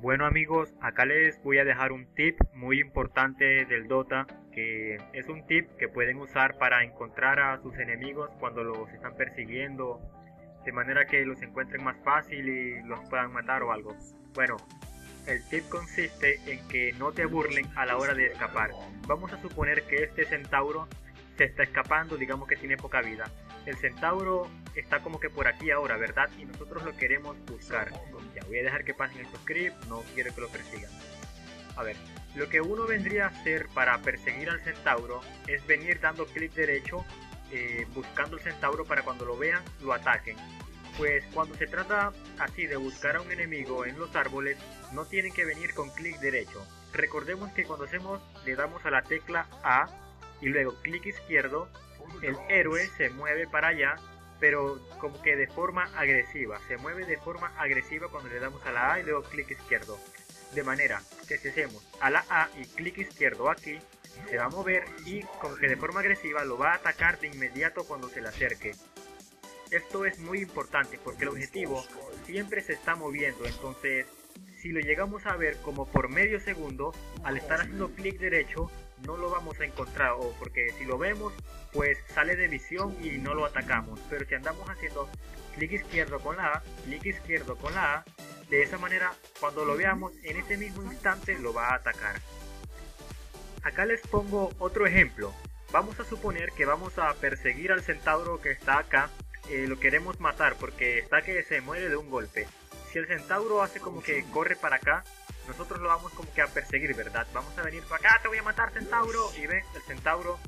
Bueno amigos, acá les voy a dejar un tip muy importante del Dota, que es un tip que pueden usar para encontrar a sus enemigos cuando los están persiguiendo, de manera que los encuentren más fácil y los puedan matar o algo. Bueno, el tip consiste en que no te burlen a la hora de escapar. Vamos a suponer que este centauro se está escapando, digamos que tiene poca vida. El centauro está como que por aquí ahora, ¿verdad? Y nosotros lo queremos buscar. Ya voy a dejar que pasen estos creeps, no quiero que lo persigan. A ver, lo que uno vendría a hacer para perseguir al centauro es venir dando clic derecho, eh, buscando el centauro para cuando lo vean lo ataquen. Pues cuando se trata así de buscar a un enemigo en los árboles, no tienen que venir con clic derecho. Recordemos que cuando hacemos le damos a la tecla A y luego clic izquierdo, el héroe se mueve para allá pero como que de forma agresiva. Se mueve de forma agresiva cuando le damos a la A y luego clic izquierdo. De manera que si hacemos a la A y clic izquierdo aquí, se va a mover y como que de forma agresiva lo va a atacar de inmediato cuando se le acerque. Esto es muy importante porque el objetivo siempre se está moviendo, entonces si lo llegamos a ver como por medio segundo, al estar haciendo clic derecho, no lo vamos a encontrar o porque si lo vemos pues sale de visión y no lo atacamos. Pero si andamos haciendo clic izquierdo con la A clic izquierdo con la A de esa manera cuando lo veamos en ese mismo instante lo va a atacar. Acá les pongo otro ejemplo. Vamos a suponer que vamos a perseguir al centauro que está acá. Eh, lo queremos matar porque está que se muere de un golpe. Si el centauro hace como que corre para acá nosotros lo vamos como que a perseguir, ¿verdad? Vamos a venir para acá, te voy a matar, centauro. Y ven, el centauro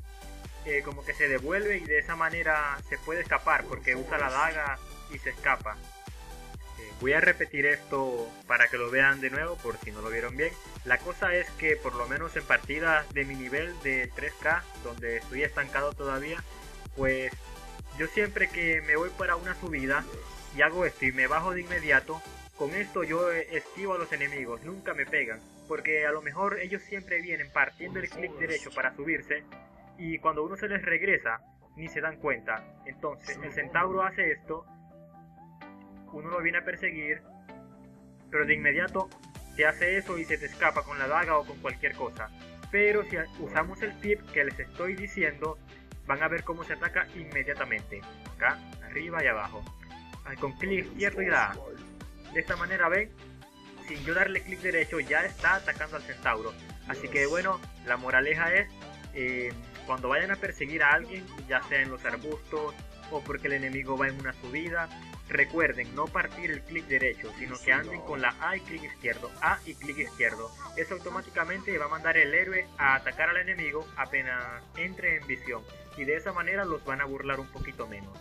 eh, como que se devuelve y de esa manera se puede escapar porque usa la daga y se escapa. Eh, voy a repetir esto para que lo vean de nuevo por si no lo vieron bien. La cosa es que por lo menos en partidas de mi nivel de 3K, donde estoy estancado todavía, pues yo siempre que me voy para una subida y hago esto y me bajo de inmediato, con esto yo esquivo a los enemigos, nunca me pegan, porque a lo mejor ellos siempre vienen partiendo el clic derecho para subirse y cuando uno se les regresa ni se dan cuenta. Entonces el centauro hace esto, uno lo viene a perseguir, pero de inmediato te hace eso y se te escapa con la daga o con cualquier cosa. Pero si usamos el tip que les estoy diciendo, van a ver cómo se ataca inmediatamente. Acá, arriba y abajo. Con clic izquierdo y da. De esta manera ven, sin yo darle clic derecho ya está atacando al centauro. Así que bueno, la moraleja es, eh, cuando vayan a perseguir a alguien, ya sea en los arbustos o porque el enemigo va en una subida, recuerden no partir el clic derecho, sino que anden con la A y clic izquierdo, A y clic izquierdo. Eso automáticamente va a mandar el héroe a atacar al enemigo apenas entre en visión y de esa manera los van a burlar un poquito menos.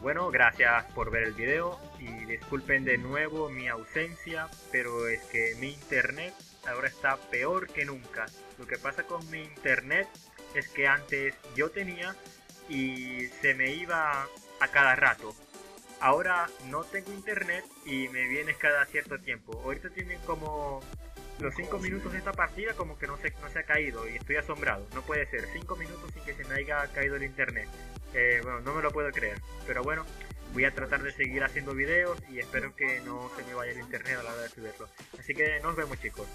Bueno, gracias por ver el video y disculpen de nuevo mi ausencia, pero es que mi internet ahora está peor que nunca. Lo que pasa con mi internet es que antes yo tenía y se me iba a cada rato. Ahora no tengo internet y me viene cada cierto tiempo. Ahorita tienen como los 5 minutos de esta partida como que no se, no se ha caído y estoy asombrado. No puede ser 5 minutos sin que se me haya caído el internet. Eh, bueno, no me lo puedo creer. Pero bueno, voy a tratar de seguir haciendo videos y espero que no se me vaya el internet a la hora de subirlo. Así que nos vemos chicos.